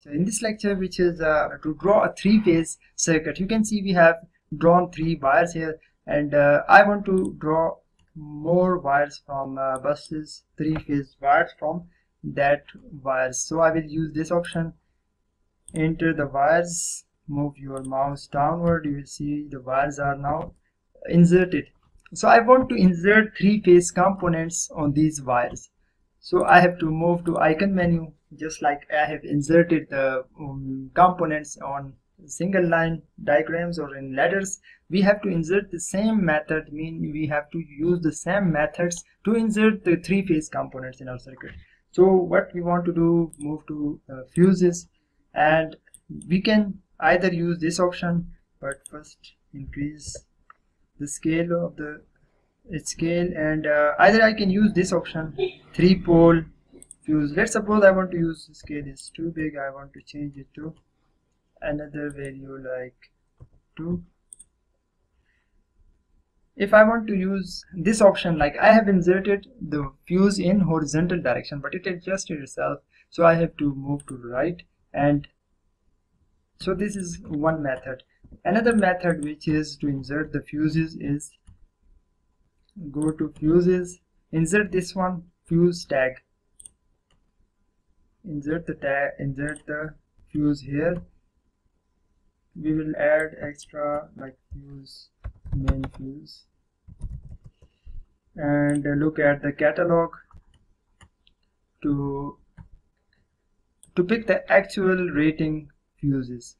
So in this lecture which is uh, to draw a three-phase circuit you can see we have drawn three wires here. And uh, I want to draw more wires from uh, buses three-phase wires from that wires so I will use this option. Enter the wires. Move your mouse downward. You will see the wires are now inserted. So I want to insert three-phase components on these wires. So I have to move to icon menu just like I have inserted the um, components on single line diagrams or in ladders we have to insert the same method mean we have to use the same methods to insert the three phase components in our circuit. So what we want to do move to uh, fuses and we can either use this option but first increase the scale of the its scale and uh, either I can use this option three pole let's suppose I want to use scale is too big I want to change it to another value like 2 if I want to use this option like I have inserted the fuse in horizontal direction but it adjusted itself so I have to move to right. And so this is one method. Another method which is to insert the fuses is go to fuses insert this one fuse tag insert the tag insert the fuse here. We will add extra like fuse main fuse. And look at the catalog to to pick the actual rating fuses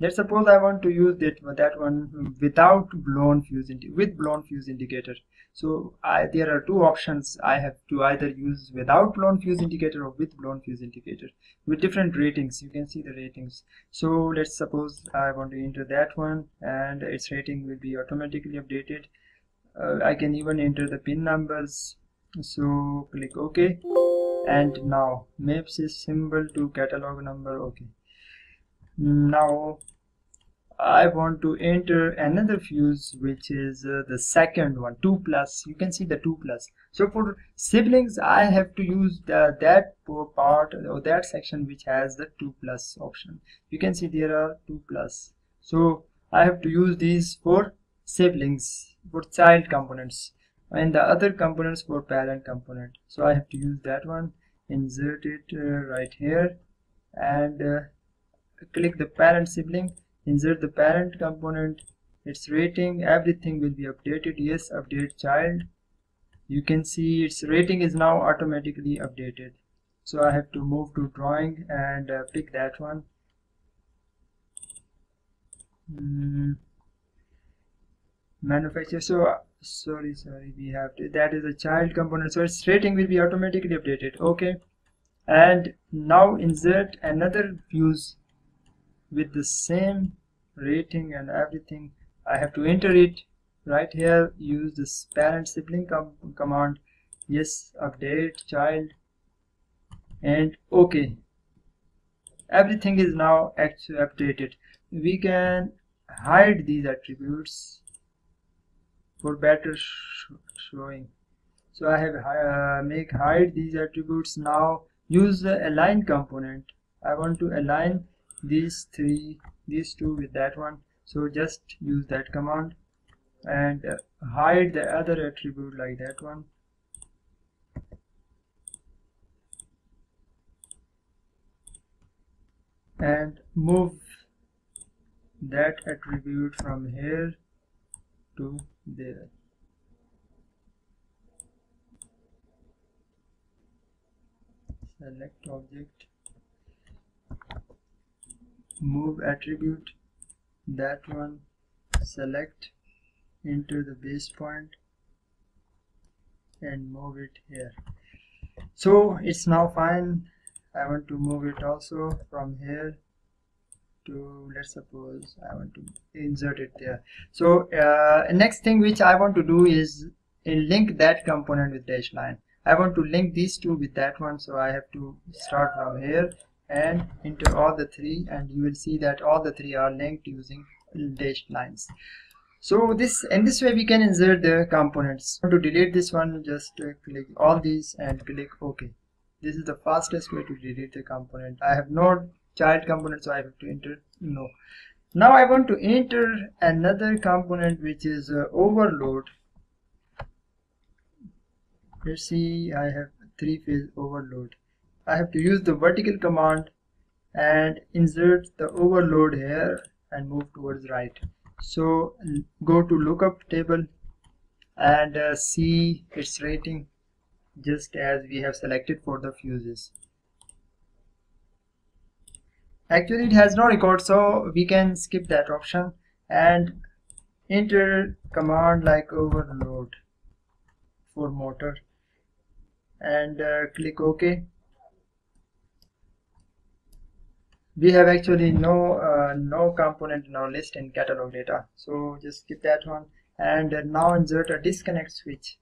let's suppose I want to use that that one without blown fuse with blown fuse indicator. So I, there are two options I have to either use without blown fuse indicator or with blown fuse indicator with different ratings. You can see the ratings. So let's suppose I want to enter that one and its rating will be automatically updated. Uh, I can even enter the pin numbers. So click OK. And now maps is symbol to catalog number. Okay now I want to enter another fuse which is uh, the second one 2 plus. You can see the 2 plus. So for siblings I have to use the, that part or that section which has the 2 plus option. You can see there are 2 plus. So I have to use these for siblings for child components and the other components for parent component. So I have to use that one insert it uh, right here and uh, click the parent sibling insert the parent component its rating everything will be updated. Yes update child. You can see its rating is now automatically updated. So I have to move to drawing and uh, pick that one. Mm. manufacturer so sorry sorry we have to that is a child component. So its rating will be automatically updated. Okay. And now insert another fuse with the same rating and everything. I have to enter it. Right here use this parent sibling com command. Yes update child. And okay. Everything is now actually updated. We can hide these attributes for better sh showing. So I have uh, make hide these attributes now. Use the align component. I want to align these three these two with that one. So just use that command and uh, hide the other attribute like that one. And move that attribute from here to there. Select object move attribute that one select into the base point and move it here. So it's now fine. I want to move it also from here to let's suppose I want to insert it there. So uh, next thing which I want to do is link that component with dash line. I want to link these two with that one so I have to start from here and into all the three and you will see that all the three are linked using dashed lines. So this in this way we can insert the components. To delete this one just uh, click all these and click ok. This is the fastest way to delete the component. I have no child component so I have to enter no. Now I want to enter another component which is uh, overload. Let's see I have three phase overload I have to use the vertical command and insert the overload here and move towards right. So go to lookup table and uh, see its rating just as we have selected for the fuses. Actually it has no record so we can skip that option and enter command like overload for motor and uh, click OK we have actually no uh, no component in our list in catalog data. So just skip that one. And now insert a disconnect switch.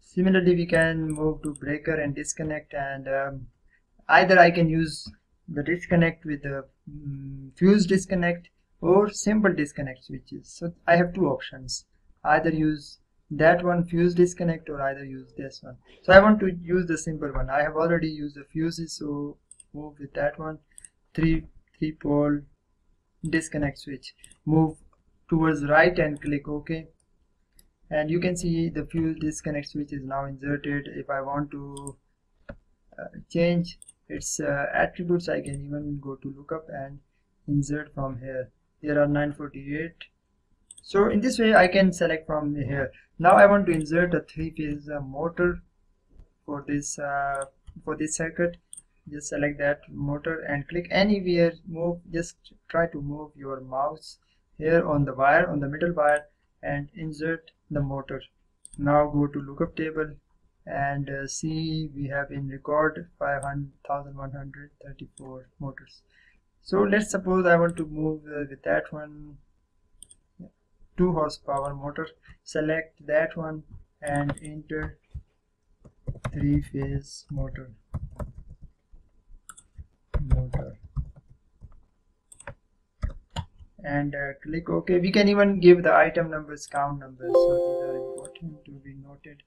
Similarly we can move to breaker and disconnect. And um, either I can use the disconnect with the um, fuse disconnect or simple disconnect switches. So I have two options. Either use that one fuse disconnect or either use this one. So I want to use the simple one. I have already used the fuses so move with that one. Three three pole disconnect switch. Move towards right and click OK. And you can see the fuse disconnect switch is now inserted. If I want to uh, change its uh, attributes I can even go to lookup and insert from here. There are 948 so in this way I can select from here. Now I want to insert a three-phase motor for this uh, for this circuit. Just select that motor and click anywhere move. Just try to move your mouse here on the wire on the middle wire and insert the motor. Now go to lookup table and uh, see we have in record 5134 motors. So let's suppose I want to move uh, with that one 2 horsepower motor. Select that one and enter three phase motor. Motor. And uh, click ok. We can even give the item numbers count numbers. So these are important to be noted.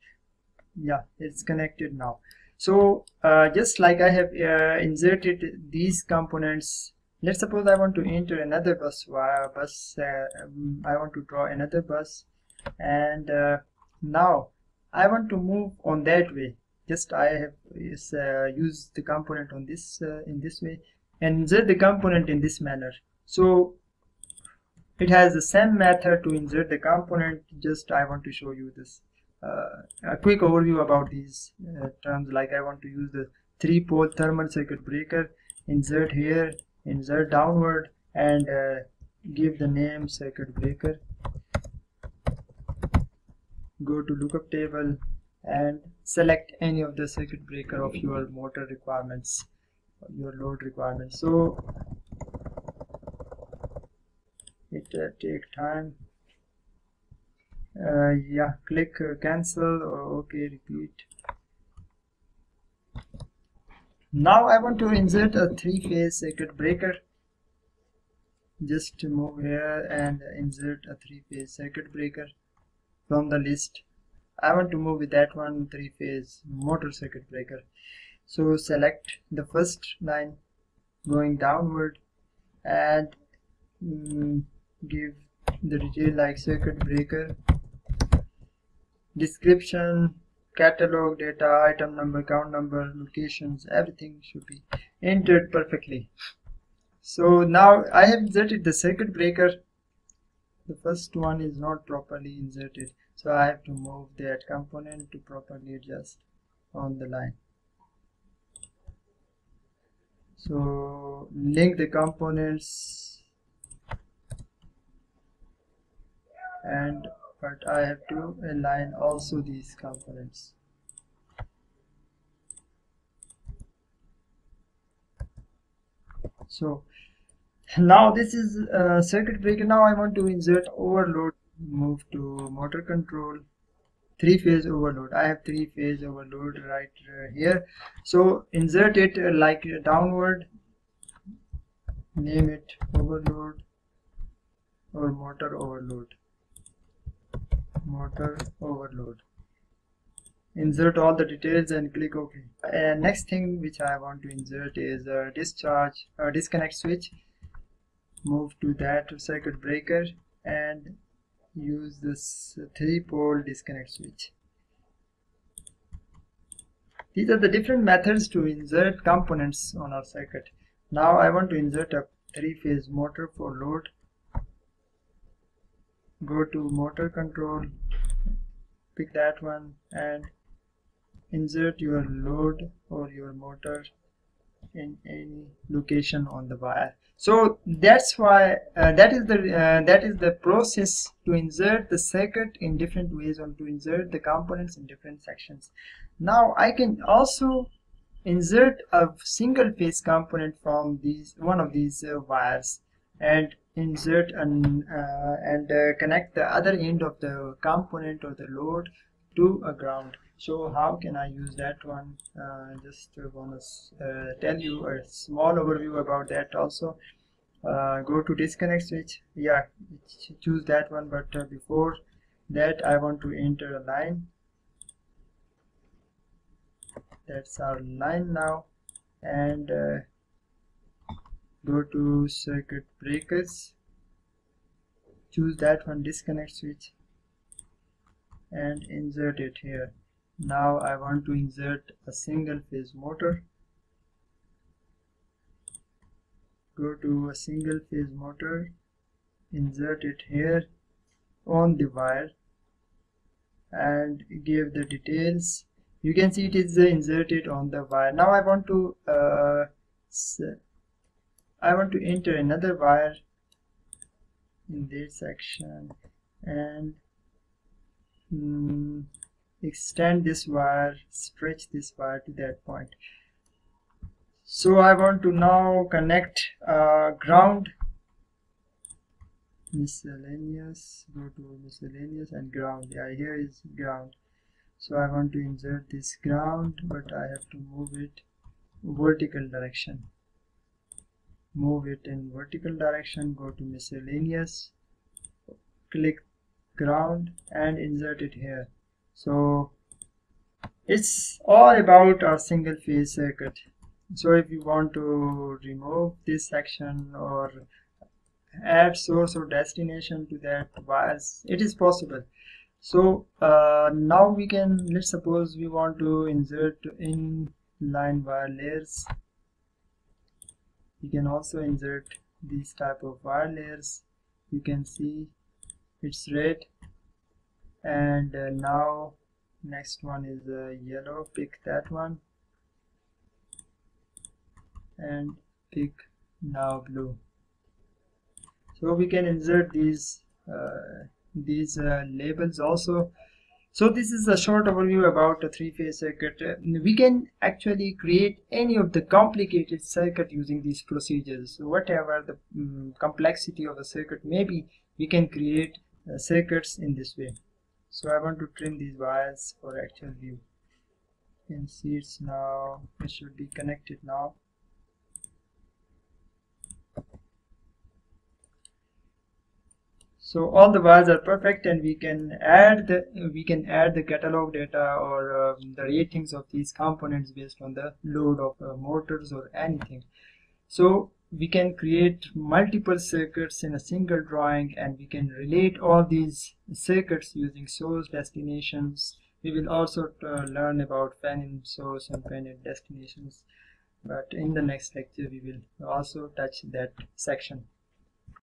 Yeah it's connected now. So uh, just like I have uh, inserted these components let's suppose I want to enter another bus via bus uh, um, I want to draw another bus and uh, now I want to move on that way. Just I have uh, used the component on this in this way and insert the component in this manner. So it has the same method to insert the component just I want to show you this uh, a quick overview about these uh, terms like I want to use the three pole thermal circuit breaker insert here insert downward and uh, give the name circuit breaker. Go to lookup table and select any of the circuit breaker of your motor requirements your load requirements. So it uh, take time. Uh, yeah click uh, cancel or okay repeat now I want to insert a three-phase circuit breaker. Just move here and insert a three-phase circuit breaker from the list. I want to move with that one three-phase motor circuit breaker. So select the first line going downward and mm, give the detail like circuit breaker description catalog data item number count number locations everything should be entered perfectly. So now I have inserted the circuit breaker. The first one is not properly inserted so I have to move that component to properly adjust on the line. So link the components and but I have to align also these components. So now this is circuit breaker. Now I want to insert overload move to motor control three phase overload. I have three phase overload right uh, here. So insert it uh, like downward name it overload or motor overload motor overload insert all the details and click OK. And next thing which I want to insert is a discharge or disconnect switch. Move to that circuit breaker and use this 3 pole disconnect switch. These are the different methods to insert components on our circuit. Now I want to insert a three-phase motor for load. Go to motor control, pick that one and insert your load or your motor in any location on the wire. So that's why uh, that is the uh, that is the process to insert the circuit in different ways or to insert the components in different sections. Now I can also insert a single phase component from these one of these uh, wires. And insert an, uh, and uh, connect the other end of the component or the load to a ground. So how can I use that one? Uh, just want to uh, tell you a small overview about that also. Uh, go to disconnect switch. Yeah choose that one but uh, before that I want to enter a line. That's our line now. And go to circuit breakers. Choose that one disconnect switch and insert it here. Now I want to insert a single phase motor. Go to a single phase motor insert it here on the wire and give the details. You can see it is inserted on the wire. Now I want to uh, I want to enter another wire in this section and mm, extend this wire stretch this wire to that point. So I want to now connect uh, ground miscellaneous go to miscellaneous and ground. Yeah here is ground. So I want to insert this ground but I have to move it vertical direction move it in vertical direction go to miscellaneous click ground and insert it here. So it's all about our single phase circuit. So if you want to remove this section or add source or destination to that wires it is possible. So uh, now we can let's suppose we want to insert in line wire labels you can also insert these type of wire labels. You can see it's red. And uh, now next one is uh, yellow. Pick that one. And pick now blue. So we can insert these uh, these uh, labels also so this is a short overview about a three-phase circuit. We can actually create any of the complicated circuit using these procedures. So whatever the um, complexity of a circuit may be, we can create uh, circuits in this way. So I want to trim these wires for actual view. You can see it's now it should be connected now so all the wires are perfect and we can add the we can add the catalog data or um, the ratings of these components based on the load of uh, motors or anything. So we can create multiple circuits in a single drawing and we can relate all these circuits using source destinations. We will also uh, learn about fan-in source and fan-in destinations. But in the next lecture we will also touch that section